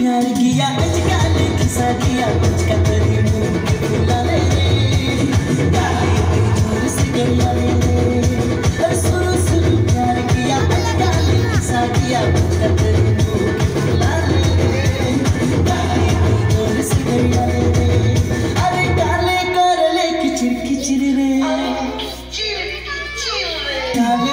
प्यार किया अजका ने खिसा दिया अजका तेरी डूब के बुला ले। गाली पे ज़ोर से गला ले। और सुरु सुरु प्यार किया अलगा ने खिसा दिया अजका तेरी डूब के बुला ले। गाली पे ज़ोर से गला ले। अरे काले कर ले किचिर किचिर रे। काले